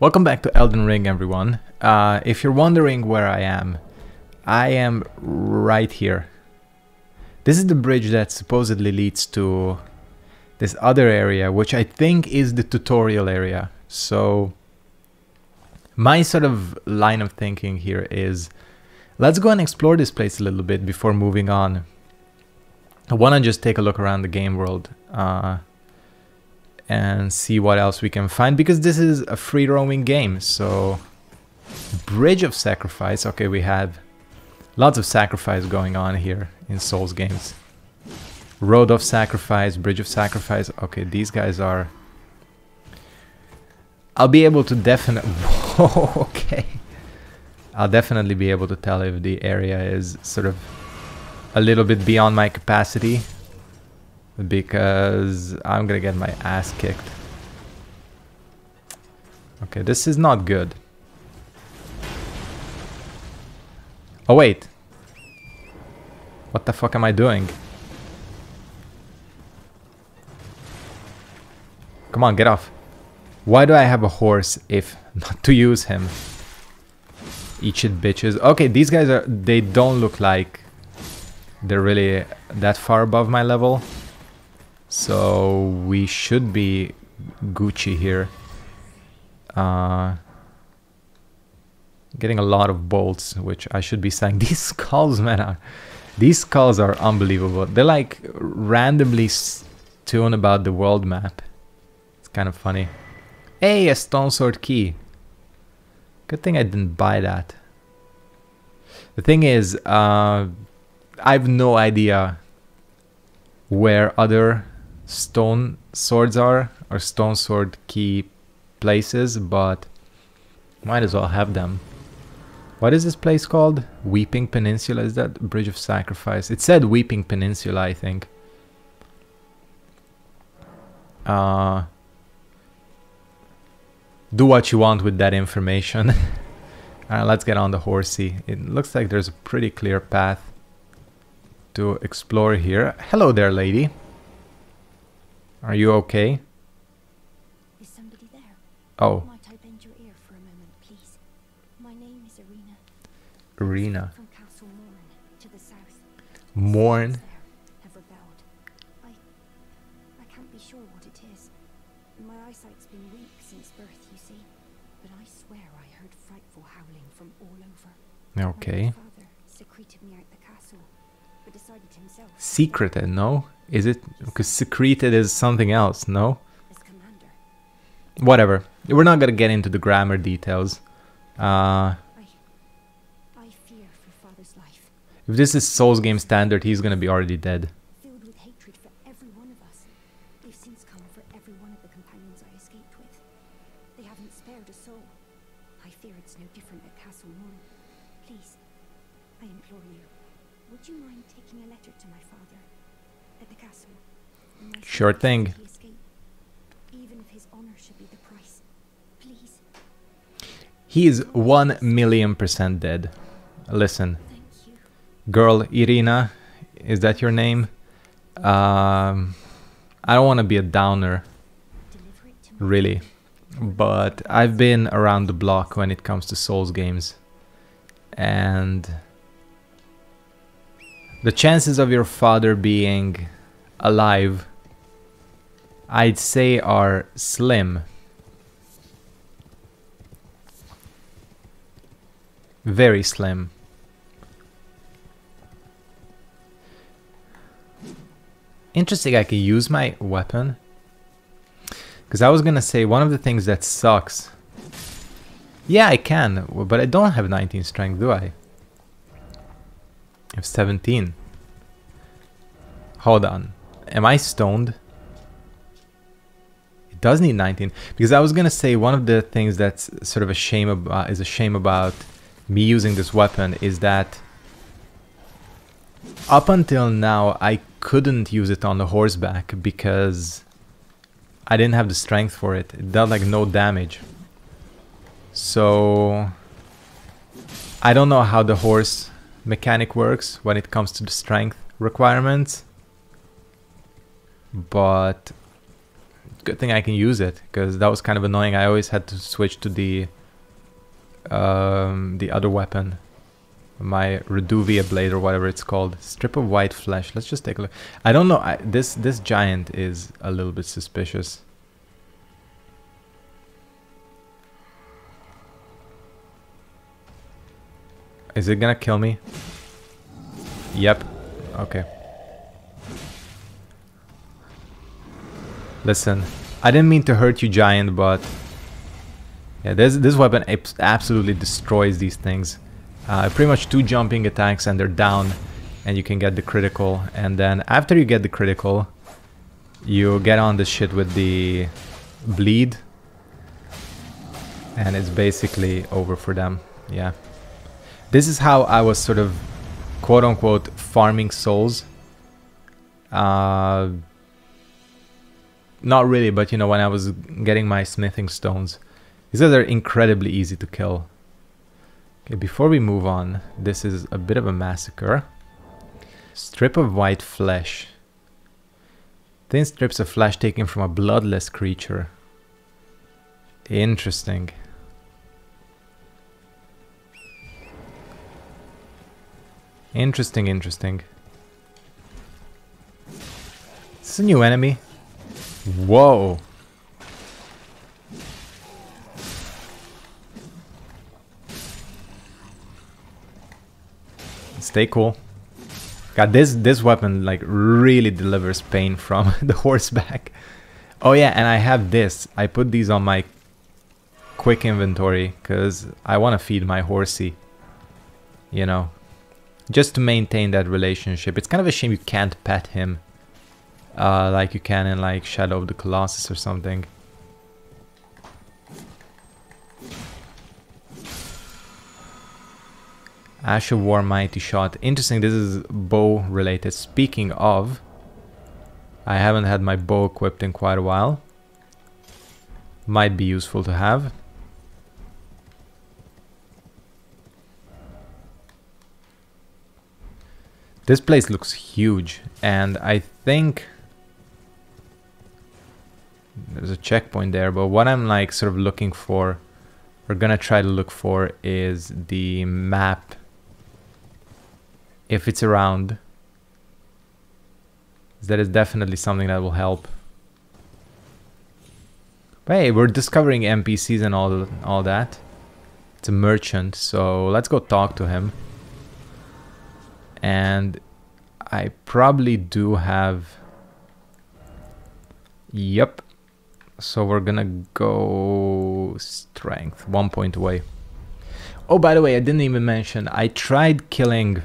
Welcome back to Elden Ring, everyone. Uh, if you're wondering where I am, I am right here. This is the bridge that supposedly leads to this other area, which I think is the tutorial area. So my sort of line of thinking here is let's go and explore this place a little bit before moving on. I want to just take a look around the game world. Uh, and see what else we can find because this is a free roaming game. So bridge of sacrifice. Okay we have lots of sacrifice going on here in souls games. Road of sacrifice bridge of sacrifice. Okay these guys are I'll be able to definitely okay. I'll definitely be able to tell if the area is sort of a little bit beyond my capacity because I'm gonna get my ass kicked. Okay, this is not good. Oh wait. What the fuck am I doing? Come on, get off. Why do I have a horse if not to use him? Eat shit bitches. Okay, these guys are, they don't look like they're really that far above my level. So we should be Gucci here. Uh, getting a lot of bolts, which I should be saying. These skulls, man, are, these skulls are unbelievable. They're like randomly strewn about the world map. It's kind of funny. Hey, a stone sword key. Good thing I didn't buy that. The thing is, uh, I have no idea where other stone swords are, or stone sword key places, but might as well have them. What is this place called? Weeping Peninsula? Is that Bridge of Sacrifice? It said Weeping Peninsula, I think. Uh, do what you want with that information. uh, let's get on the horsey. It looks like there's a pretty clear path to explore here. Hello there, lady. Are you okay? Is somebody there? Oh. Might I bend your ear for a moment, please? My name is Irina. Irina. From Castle Morne to the south. Morne. Have rebelled. I I can't be sure what it is. My eyesight's been weak since birth, you see. But I swear I heard frightful howling from all over. Okay. My father secreted me out the castle, but decided himself. Secreted, no? Is it because secreted is something else, no? Whatever. We're not gonna get into the grammar details. Uh, I I fear for father's life. if this is Souls game standard, he's gonna be already dead. Price. thing. He is one million percent dead. Listen, girl Irina, is that your name? Um, I don't want to be a downer, Deliver it to me. really, but I've been around the block when it comes to Souls games, and the chances of your father being alive, I'd say, are slim. Very slim. Interesting, I can use my weapon. Because I was gonna say, one of the things that sucks... Yeah, I can, but I don't have 19 strength, do I? I have 17. Hold on. Am I stoned? Does need 19. Because I was gonna say, one of the things that's sort of a shame about, uh, is a shame about me using this weapon is that up until now I couldn't use it on the horseback because I didn't have the strength for it. It did like no damage. So I don't know how the horse mechanic works when it comes to the strength requirements. But good thing I can use it because that was kind of annoying. I always had to switch to the um, the other weapon, my Reduvia blade or whatever it's called. Strip of white flesh. Let's just take a look. I don't know. I, this this giant is a little bit suspicious. Is it gonna kill me? Yep. Okay. Listen, I didn't mean to hurt you, Giant, but... Yeah, this, this weapon absolutely destroys these things. Uh, pretty much two jumping attacks and they're down and you can get the critical. And then after you get the critical, you get on this shit with the bleed. And it's basically over for them. Yeah. This is how I was sort of quote-unquote farming souls. Uh, not really, but you know, when I was getting my smithing stones. These guys are incredibly easy to kill. Okay, before we move on, this is a bit of a massacre. Strip of white flesh. Thin strips of flesh taken from a bloodless creature. Interesting. Interesting, interesting. Is this a new enemy? Whoa. Stay cool. God, this this weapon like really delivers pain from the horseback. Oh yeah, and I have this. I put these on my quick inventory because I want to feed my horsey. You know, just to maintain that relationship. It's kind of a shame you can't pet him uh, like you can in like Shadow of the Colossus or something. Ash of War Mighty Shot. Interesting, this is bow related. Speaking of, I haven't had my bow equipped in quite a while. Might be useful to have. This place looks huge and I think there's a checkpoint there, but what I'm like sort of looking for, we're gonna try to look for is the map. If it's around, that is definitely something that will help. But hey, we're discovering NPCs and all all that. It's a merchant, so let's go talk to him. And I probably do have... Yep, so we're gonna go strength, one point away. Oh, by the way, I didn't even mention, I tried killing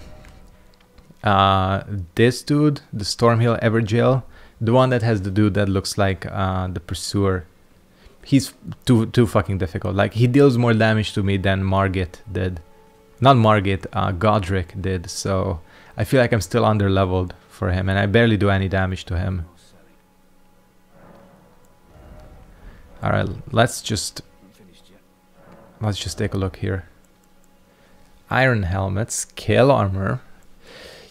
uh, this dude, the Stormhill Evergaol, the one that has the dude that looks like uh, the Pursuer. He's too too fucking difficult. Like, he deals more damage to me than Margit did. Not Margit, uh, Godrick did, so I feel like I'm still under leveled for him, and I barely do any damage to him. All right, let's just let's just take a look here. Iron helmets, scale armor.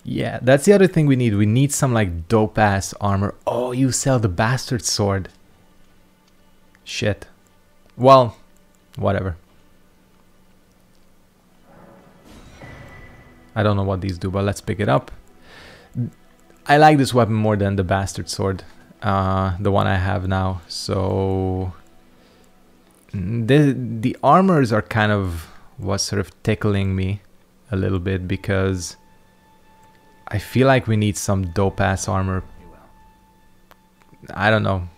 Yeah, that's the other thing we need. We need some like dope ass armor. Oh, you sell the bastard sword. Shit. Well, whatever. I don't know what these do, but let's pick it up. I like this weapon more than the bastard sword, uh, the one I have now. So the the armors are kind of what's sort of tickling me a little bit because I feel like we need some dope ass armor. I don't know.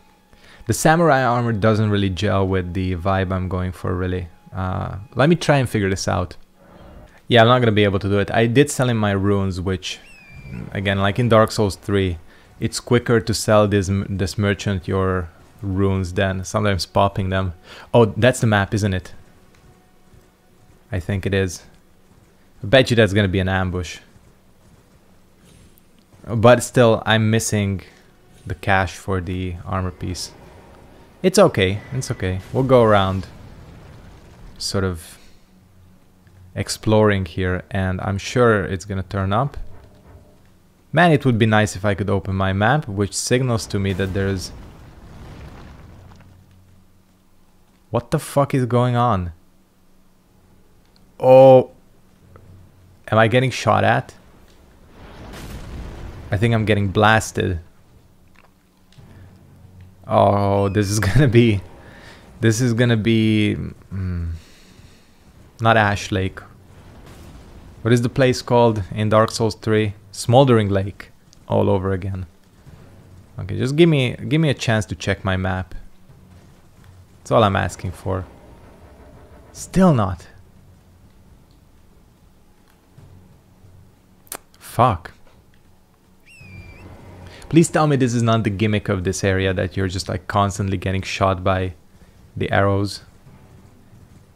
The samurai armor doesn't really gel with the vibe I'm going for really. Uh, let me try and figure this out. Yeah, I'm not gonna be able to do it. I did sell in my runes, which, again, like in Dark Souls 3, it's quicker to sell this this merchant your runes then, sometimes popping them. Oh, that's the map, isn't it? I think it is. I bet you that's gonna be an ambush. But still, I'm missing the cash for the armor piece. It's okay, it's okay. We'll go around sort of exploring here and I'm sure it's gonna turn up. Man, it would be nice if I could open my map, which signals to me that there's What the fuck is going on? Oh. Am I getting shot at? I think I'm getting blasted. Oh, this is gonna be... This is gonna be... Mm, not Ash Lake. What is the place called in Dark Souls 3? Smoldering Lake. All over again. Okay, just give me give me a chance to check my map. That's all I'm asking for. Still not. Fuck. Please tell me this is not the gimmick of this area that you're just like constantly getting shot by the arrows.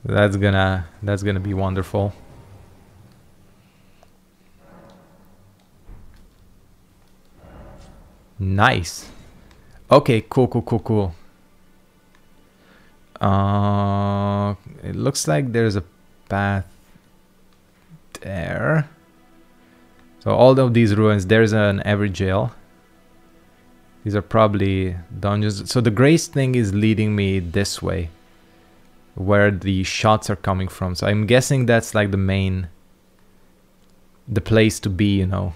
That's gonna that's gonna be wonderful. Nice. Okay, cool, cool, cool, cool. Uh, it looks like there's a path there. So all of these ruins, there's an Evergaol. These are probably dungeons. So the grace thing is leading me this way. Where the shots are coming from. So I'm guessing that's like the main... The place to be, you know.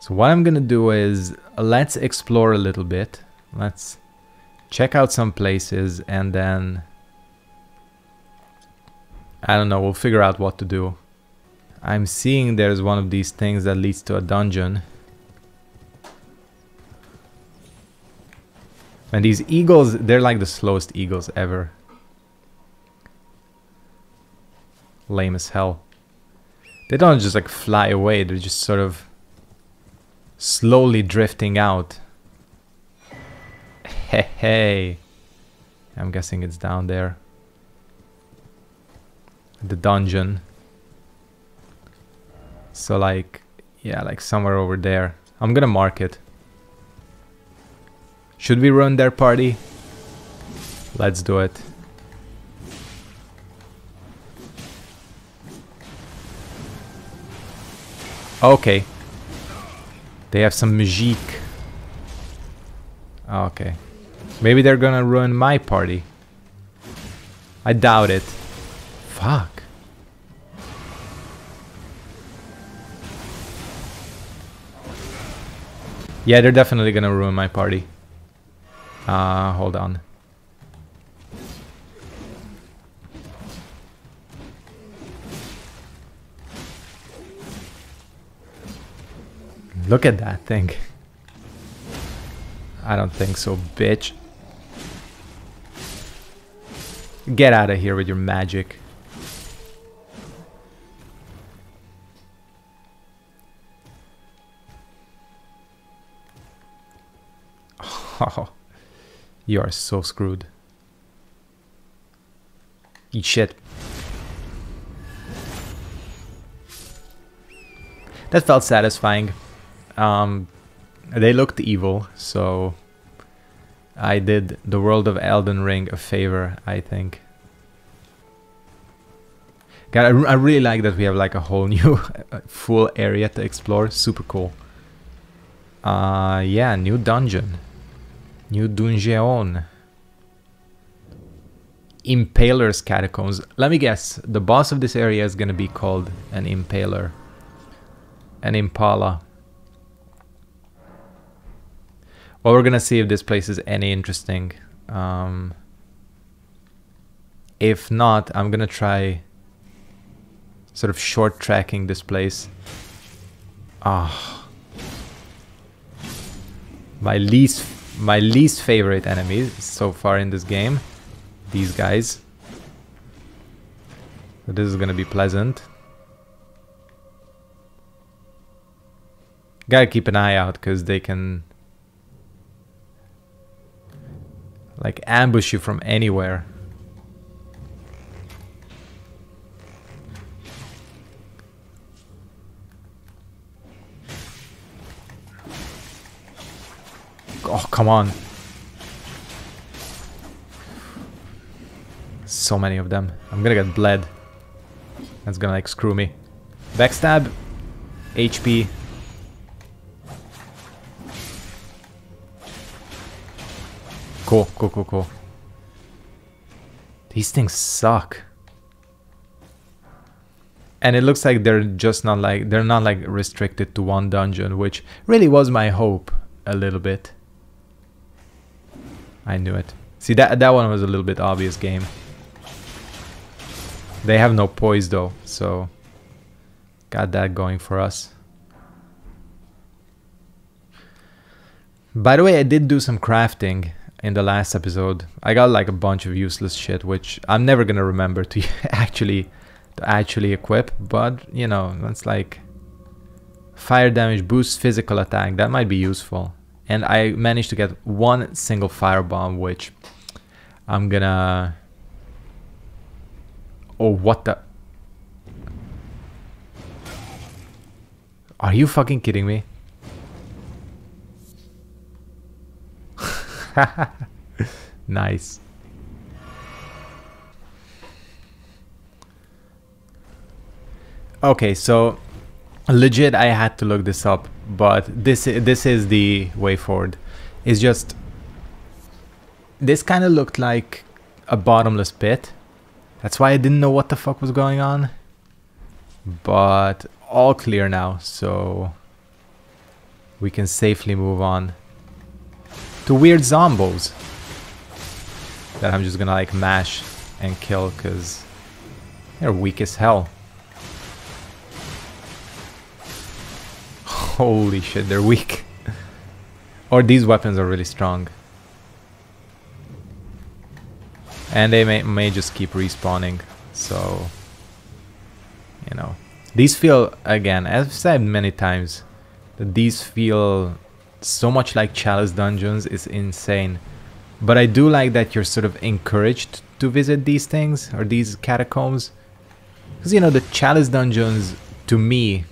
So what I'm gonna do is, let's explore a little bit. Let's check out some places and then... I don't know, we'll figure out what to do. I'm seeing there's one of these things that leads to a dungeon. And these eagles, they're like the slowest eagles ever. Lame as hell. They don't just like fly away, they're just sort of slowly drifting out. Hey, hey. I'm guessing it's down there. The dungeon. So like, yeah, like somewhere over there. I'm gonna mark it. Should we run their party? Let's do it. Okay, they have some magic. Oh, ah, okay. Maybe they're gonna ruin my party. I doubt it. Fuck. Yeah, they're definitely gonna ruin my party. Uh, hold on. Look at that thing. I don't think so, bitch. Get out of here with your magic. Oh, you are so screwed. Eat shit. That felt satisfying. Um, they looked evil, so I did the world of Elden Ring a favor, I think. God, I, I really like that we have like a whole new full area to explore. Super cool. Uh, yeah, new dungeon. New dungeon. Impaler's Catacombs. Let me guess, the boss of this area is gonna be called an Impaler. An Impala. Well, we're gonna see if this place is any interesting. Um, if not, I'm gonna try sort of short tracking this place. Ah, oh. my least my least favorite enemies so far in this game. These guys. So this is gonna be pleasant. Gotta keep an eye out because they can like ambush you from anywhere. Oh, come on. So many of them. I'm gonna get bled. That's gonna like screw me. Backstab. HP. Cool, cool, cool, cool. These things suck. And it looks like they're just not like they're not like restricted to one dungeon, which really was my hope a little bit. I knew it. See that that one was a little bit obvious game. They have no poise though, so got that going for us. By the way, I did do some crafting in the last episode. I got like a bunch of useless shit, which I'm never gonna remember to actually to actually equip. But you know, that's like fire damage boosts physical attack. That might be useful. And I managed to get one single fire bomb, which I'm gonna. Oh, what the? Are you fucking kidding me? nice. Okay, so legit I had to look this up, but this this is the way forward. It's just this kind of looked like a bottomless pit. That's why I didn't know what the fuck was going on. But all clear now, so we can safely move on to weird zombos that I'm just gonna like mash and kill because they're weak as hell. Holy shit, they're weak. or these weapons are really strong. And they may, may just keep respawning, so... You know. These feel, again, as I've said many times, that these feel so much like Chalice dungeons is insane. But I do like that you're sort of encouraged to visit these things or these catacombs. Because, you know, the Chalice dungeons, to me,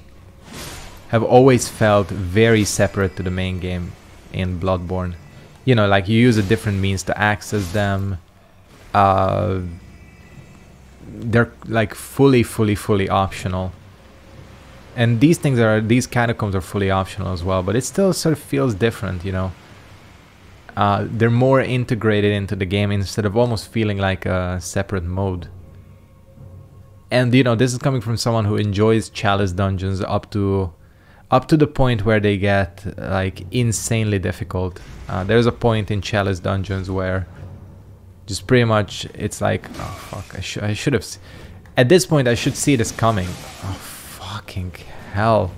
have always felt very separate to the main game in Bloodborne. You know, like you use a different means to access them. Uh, they're like fully, fully, fully optional and these things are these catacombs are fully optional as well but it still sort of feels different you know? Uh, they're more integrated into the game instead of almost feeling like a separate mode. And you know this is coming from someone who enjoys chalice dungeons up to up to the point where they get like insanely difficult. Uh, there's a point in chalice dungeons where just pretty much it's like oh fuck I, sh I should have at this point I should see this coming. Oh Fucking hell.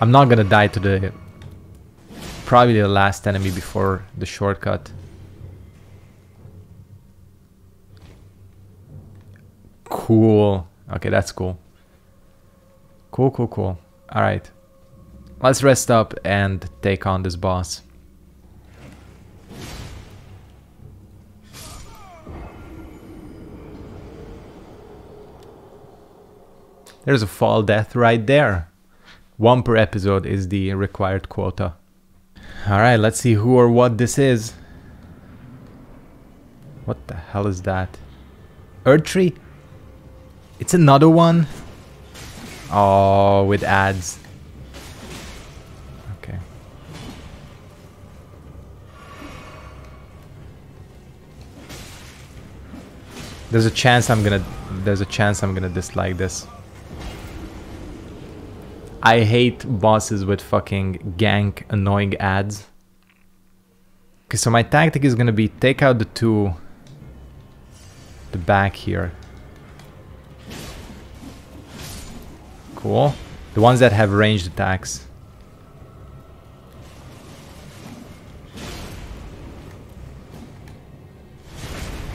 I'm not gonna die to the... Probably the last enemy before the shortcut. Cool. Okay, that's cool. Cool, cool, cool. Alright. Let's rest up and take on this boss. There's a fall death right there. One per episode is the required quota. Alright, let's see who or what this is. What the hell is that? Erdtree? It's another one? Oh, with ads. Okay. There's a chance I'm gonna there's a chance I'm gonna dislike this. I hate bosses with fucking gank annoying ads. Okay, so my tactic is gonna be take out the two the back here. Cool. The ones that have ranged attacks.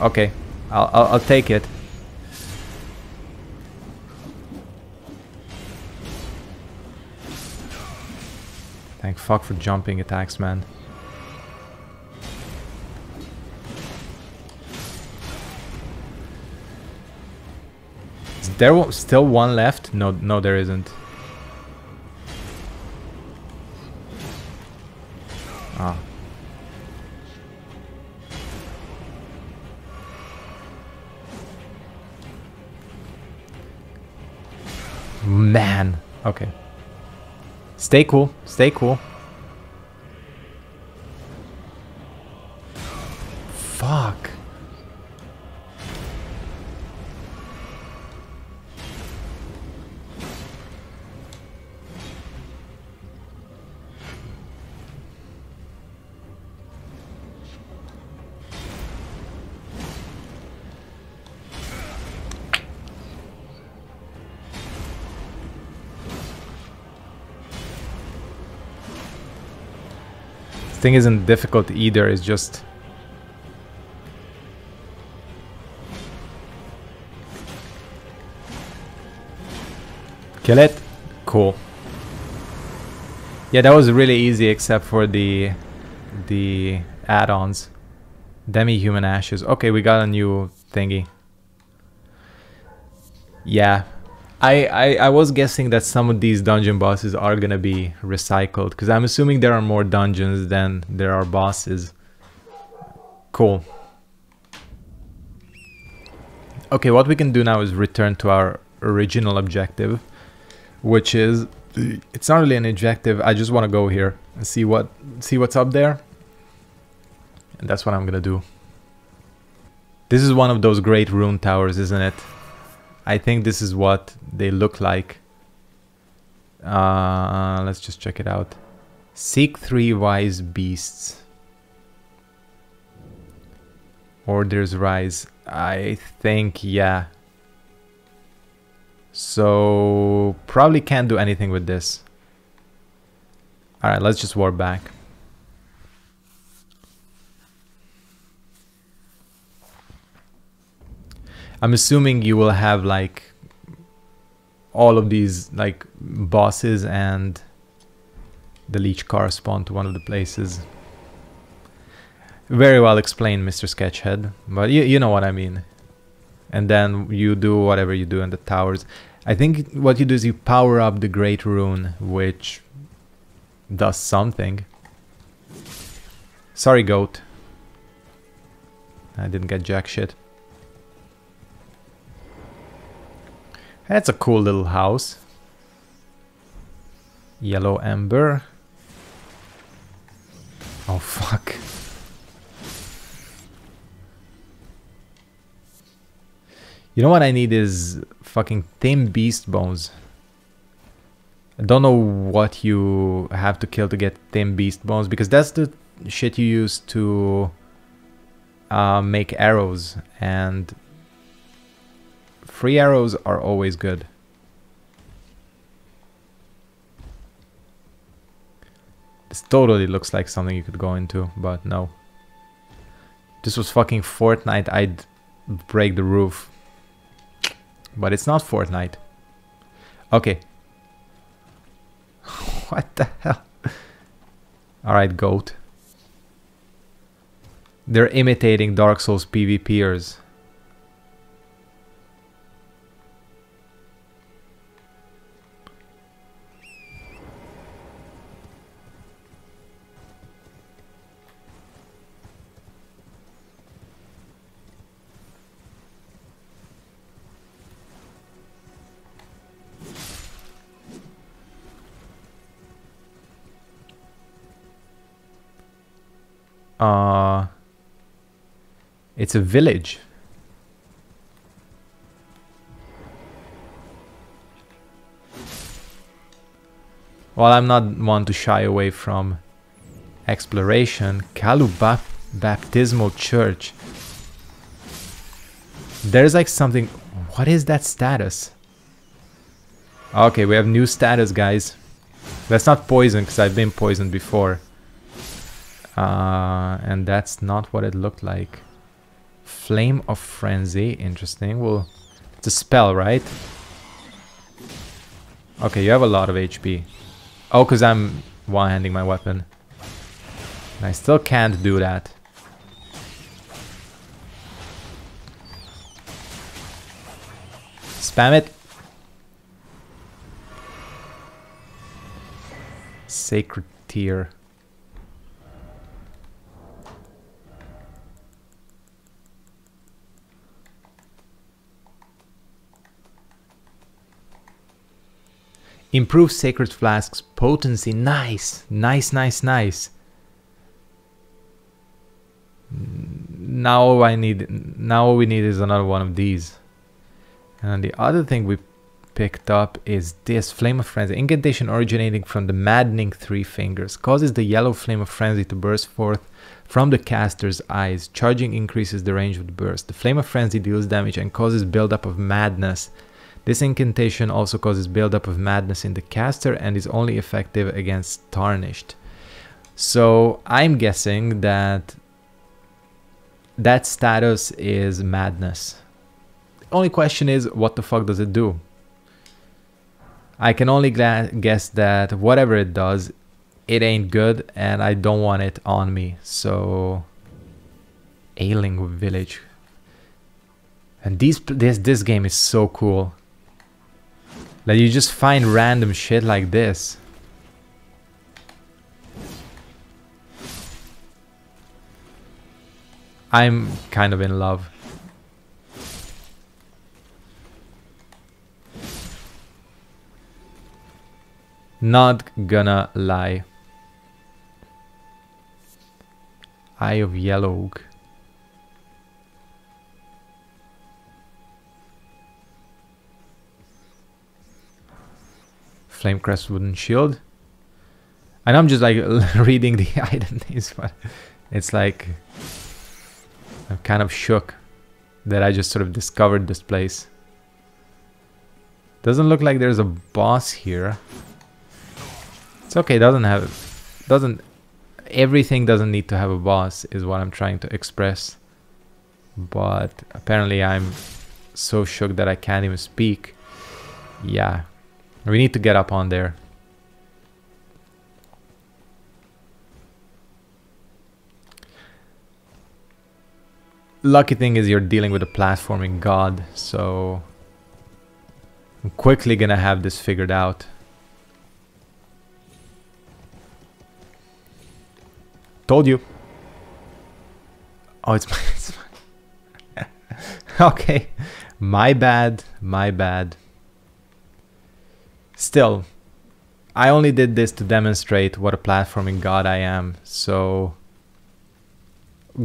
Okay, I'll, I'll, I'll take it. Thank fuck for jumping attacks, man. Is there still one left? No, no, there isn't. Stay cool. Stay cool. Fuck. Thing isn't difficult either, it's just... Kill it? Cool. Yeah, that was really easy except for the the add-ons. Demi-human ashes. Okay, we got a new thingy. Yeah. I, I, I was guessing that some of these dungeon bosses are gonna be recycled because I'm assuming there are more dungeons than there are bosses. Cool. Okay, what we can do now is return to our original objective, which is it's not really an objective. I just want to go here and see what see what's up there. And that's what I'm gonna do. This is one of those great rune towers, isn't it? I think this is what they look like. Uh, let's just check it out. Seek three wise beasts. Orders rise. I think, yeah. So, probably can't do anything with this. Alright, let's just warp back. I'm assuming you will have like all of these like bosses and the leech correspond to one of the places. Very well explained, Mr. Sketchead, but you, you know what I mean. And then you do whatever you do in the towers. I think what you do is you power up the Great Rune, which does something. Sorry, goat. I didn't get jack shit. That's a cool little house. Yellow amber. Oh fuck. You know what I need is fucking thin beast bones. I don't know what you have to kill to get thin beast bones because that's the shit you use to uh, make arrows and Free arrows are always good. This totally looks like something you could go into, but no. This was fucking Fortnite, I'd break the roof. But it's not Fortnite. Okay. what the hell? Alright, goat. They're imitating Dark Souls PvPers. Uh, it's a village. Well, I'm not one to shy away from exploration, Callu Baptismal Church. There's like something... What is that status? Okay, we have new status, guys. That's not poison, because I've been poisoned before. Uh, and that's not what it looked like. Flame of Frenzy, interesting. Well, it's a spell, right? Okay, you have a lot of HP. Oh, because I'm one-handing my weapon. And I still can't do that. Spam it. Sacred Tear. Improve Sacred Flask's potency. Nice. Nice, nice, nice. Now I need now we need is another one of these. And the other thing we picked up is this Flame of Frenzy. Incantation originating from the maddening three fingers. Causes the yellow flame of frenzy to burst forth from the caster's eyes. Charging increases the range of the burst. The Flame of Frenzy deals damage and causes buildup of madness this incantation also causes buildup of madness in the caster and is only effective against Tarnished. So I'm guessing that that status is madness. The only question is, what the fuck does it do? I can only guess that whatever it does, it ain't good and I don't want it on me. So, ailing village. And these this this game is so cool. That you just find random shit like this. I'm kind of in love. Not gonna lie. Eye of Yellow Oak. Flamecrest Wooden Shield. Know I'm just like reading the item names, but it's like I'm kind of shook that I just sort of discovered this place. Doesn't look like there's a boss here. It's okay, doesn't have doesn't everything doesn't need to have a boss is what I'm trying to express. But apparently I'm so shook that I can't even speak. Yeah, we need to get up on there. Lucky thing is you're dealing with a platforming god, so I'm quickly gonna have this figured out. Told you. Oh, it's my... It's my okay. My bad. My bad. Still, I only did this to demonstrate what a platforming god I am, so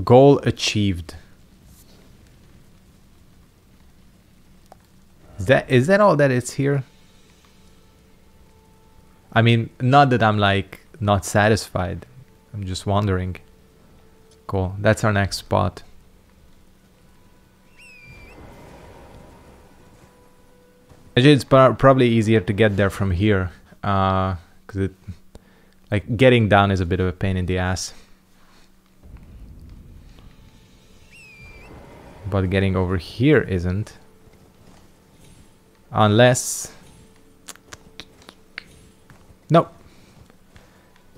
goal achieved. Is that is that all that it's here? I mean, not that I'm like not satisfied. I'm just wondering. Cool, that's our next spot. It's probably easier to get there from here, because uh, like getting down is a bit of a pain in the ass. But getting over here isn't. Unless... Nope.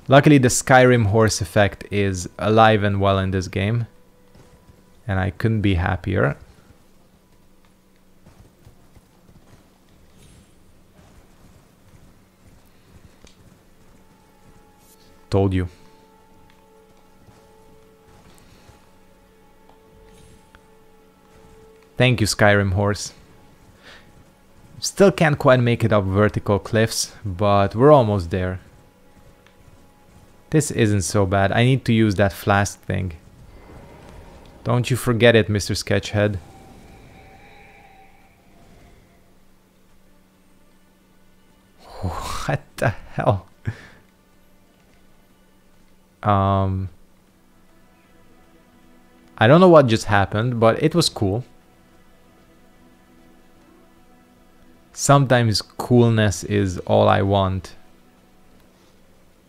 Luckily the Skyrim horse effect is alive and well in this game. And I couldn't be happier. Told you. Thank you, Skyrim horse. Still can't quite make it up vertical cliffs, but we're almost there. This isn't so bad. I need to use that flask thing. Don't you forget it, Mr. Sketchead. What the hell? Um, I don't know what just happened, but it was cool. Sometimes coolness is all I want.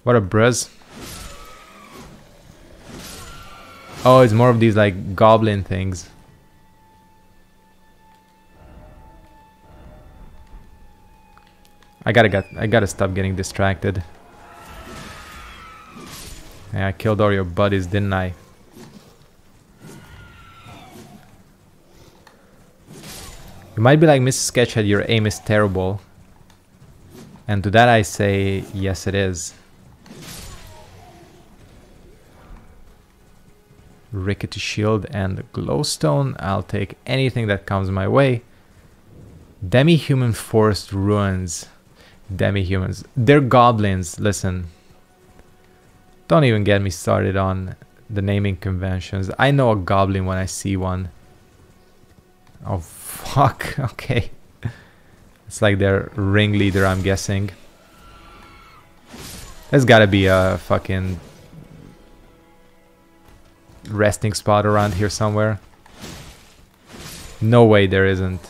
What a bruz. Oh, it's more of these like goblin things. I gotta get I gotta stop getting distracted. Yeah, I killed all your buddies, didn't I? You might be like, Mrs. Sketchead, your aim is terrible. And to that I say, yes it is. Rickety Shield and Glowstone. I'll take anything that comes my way. Demi-human forest ruins. Demi-humans. They're goblins, listen. Don't even get me started on the naming conventions. I know a goblin when I see one. Oh, fuck. Okay. It's like their ringleader, I'm guessing. There's gotta be a fucking resting spot around here somewhere. No way there isn't.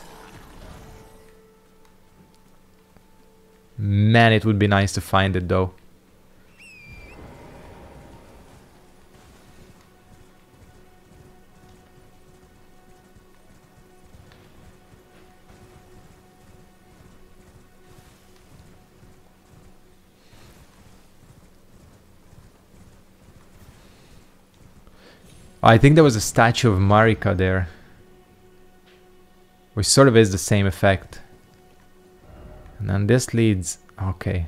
Man, it would be nice to find it though. I think there was a statue of Marika there. Which sort of is the same effect. And then this leads... Okay.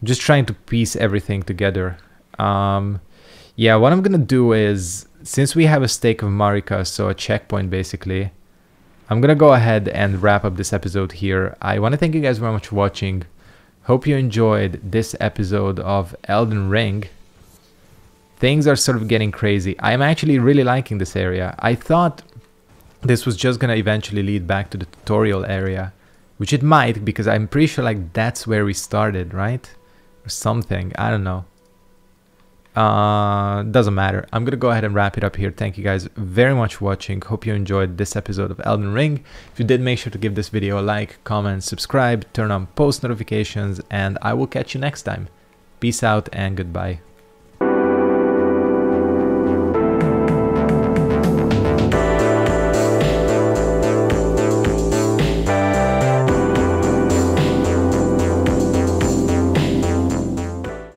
I'm just trying to piece everything together. Um, yeah, what I'm gonna do is... Since we have a stake of Marika, so a checkpoint basically... I'm gonna go ahead and wrap up this episode here. I want to thank you guys very much for watching. Hope you enjoyed this episode of Elden Ring things are sort of getting crazy. I'm actually really liking this area. I thought this was just gonna eventually lead back to the tutorial area, which it might because I'm pretty sure like that's where we started, right? Or something, I don't know. Uh, doesn't matter. I'm gonna go ahead and wrap it up here. Thank you guys very much for watching. Hope you enjoyed this episode of Elden Ring. If you did, make sure to give this video a like, comment, subscribe, turn on post notifications, and I will catch you next time. Peace out and goodbye.